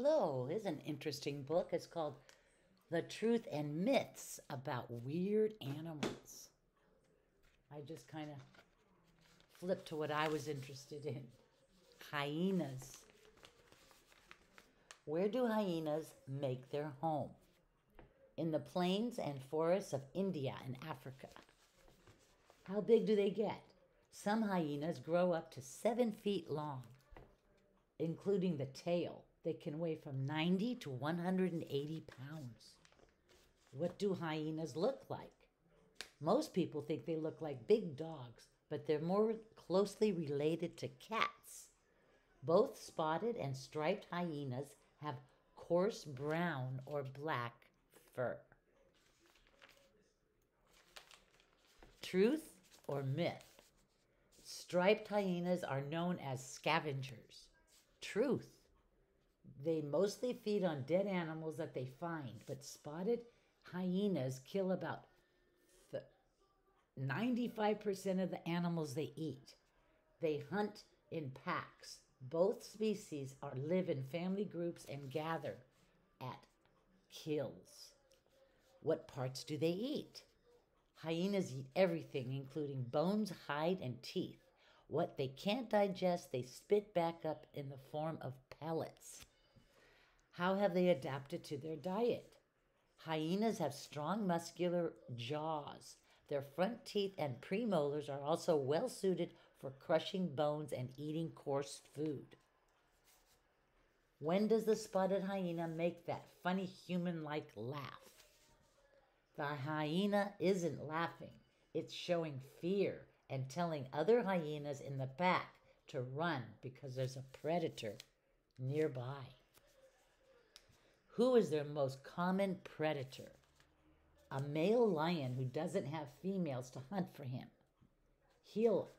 Hello, here's an interesting book. It's called The Truth and Myths About Weird Animals. I just kind of flipped to what I was interested in hyenas. Where do hyenas make their home? In the plains and forests of India and Africa. How big do they get? Some hyenas grow up to seven feet long, including the tail. They can weigh from 90 to 180 pounds. What do hyenas look like? Most people think they look like big dogs, but they're more closely related to cats. Both spotted and striped hyenas have coarse brown or black fur. Truth or myth? Striped hyenas are known as scavengers. Truth. They mostly feed on dead animals that they find, but spotted hyenas kill about 95% of the animals they eat. They hunt in packs. Both species are live in family groups and gather at kills. What parts do they eat? Hyenas eat everything, including bones, hide, and teeth. What they can't digest, they spit back up in the form of pellets. How have they adapted to their diet? Hyenas have strong muscular jaws. Their front teeth and premolars are also well suited for crushing bones and eating coarse food. When does the spotted hyena make that funny human like laugh? The hyena isn't laughing, it's showing fear and telling other hyenas in the pack to run because there's a predator nearby. Who is their most common predator? A male lion who doesn't have females to hunt for him. He'll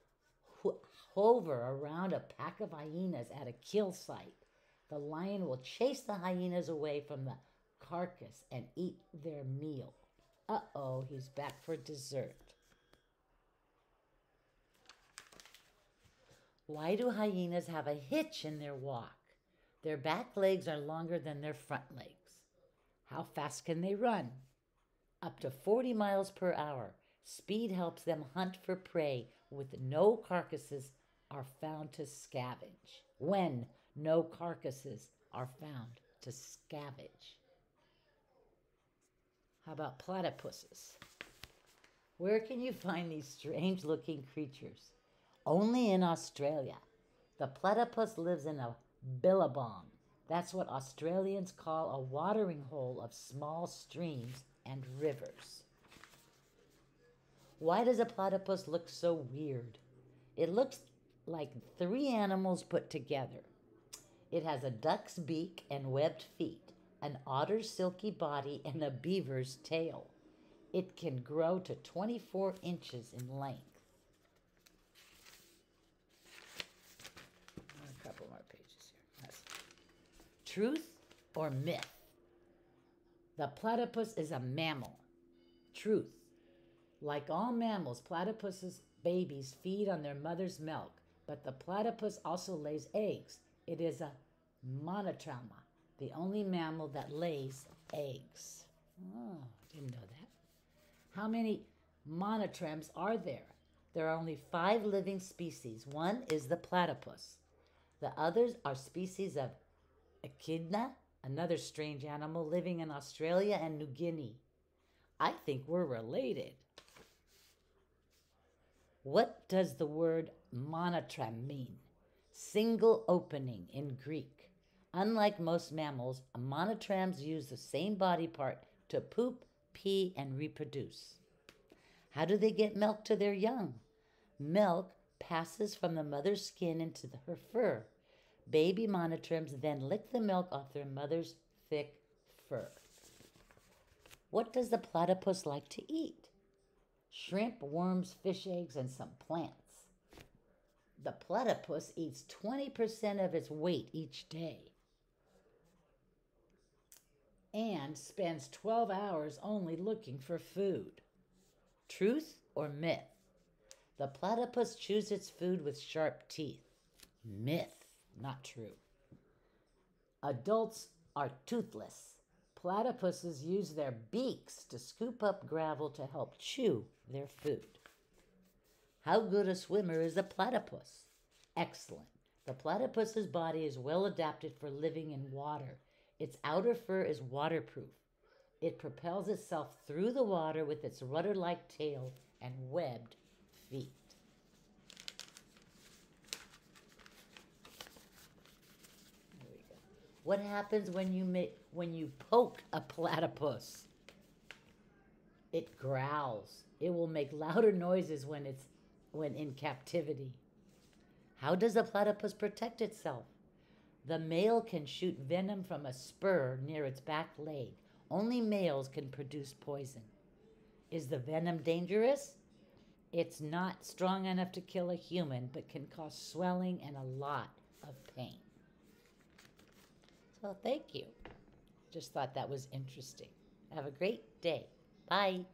ho- hover around a pack of hyenas at a kill site. The lion will chase the hyenas away from the carcass and eat their meal. Uh oh, he's back for dessert. Why do hyenas have a hitch in their walk? Their back legs are longer than their front legs. How fast can they run? Up to 40 miles per hour. Speed helps them hunt for prey with no carcasses are found to scavenge. When no carcasses are found to scavenge. How about platypuses? Where can you find these strange looking creatures? Only in Australia. The platypus lives in a billabong. That's what Australians call a watering hole of small streams and rivers. Why does a platypus look so weird? It looks like three animals put together. It has a duck's beak and webbed feet, an otter's silky body, and a beaver's tail. It can grow to 24 inches in length. A couple more pages here. That's truth or myth? The platypus is a mammal. Truth. Like all mammals, platypuses babies feed on their mother's milk, but the platypus also lays eggs. It is a monotreme, the only mammal that lays eggs. Oh, didn't know that. How many monotremes are there? There are only five living species. One is the platypus. The others are species of echidna, another strange animal living in Australia and New Guinea. I think we're related. What does the word monotreme mean? Single opening in Greek. Unlike most mammals, monotremes use the same body part to poop, pee, and reproduce. How do they get milk to their young? Milk passes from the mother's skin into the, her fur. Baby monotremes then lick the milk off their mother's thick fur. What does the platypus like to eat? Shrimp, worms, fish eggs, and some plants. The platypus eats 20% of its weight each day and spends 12 hours only looking for food. Truth or myth? The platypus chews its food with sharp teeth. Myth, not true. Adults are toothless. Platypuses use their beaks to scoop up gravel to help chew their food. How good a swimmer is a platypus? Excellent. The platypus's body is well adapted for living in water. Its outer fur is waterproof. It propels itself through the water with its rudder like tail and webbed feet. What happens when you make when you poke a platypus? It growls. It will make louder noises when it's when in captivity. How does a platypus protect itself? The male can shoot venom from a spur near its back leg. Only males can produce poison. Is the venom dangerous? It's not strong enough to kill a human, but can cause swelling and a lot of pain. So, thank you. Just thought that was interesting. Have a great day. Bye.